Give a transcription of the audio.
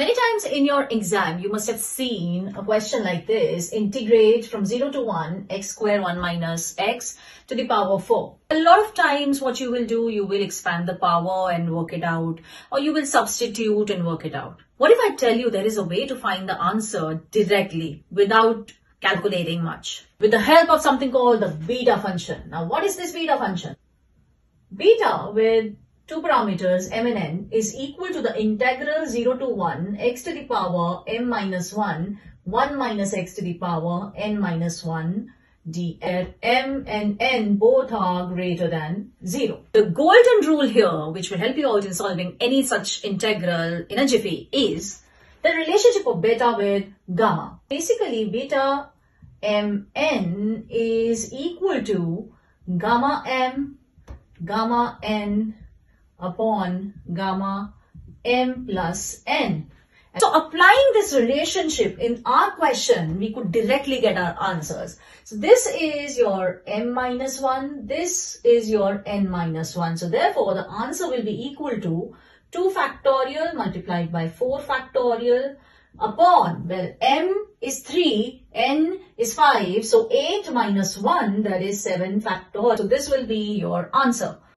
Many times in your exam, you must have seen a question like this, integrate from 0 to 1, x square 1 minus x to the power 4. A lot of times what you will do, you will expand the power and work it out, or you will substitute and work it out. What if I tell you there is a way to find the answer directly without calculating much? With the help of something called the beta function. Now what is this beta function? Beta with two parameters m and n is equal to the integral 0 to 1 x to the power m minus 1 1 minus x to the power n minus 1 dr m and n both are greater than 0. The golden rule here which will help you out in solving any such integral in a jiffy is the relationship of beta with gamma. Basically beta mn is equal to gamma m gamma n upon gamma m plus n. So applying this relationship in our question, we could directly get our answers. So this is your m minus 1, this is your n minus 1. So therefore the answer will be equal to 2 factorial multiplied by 4 factorial upon, well m is 3, n is 5, so 8 minus 1 that is 7 factorial. So this will be your answer.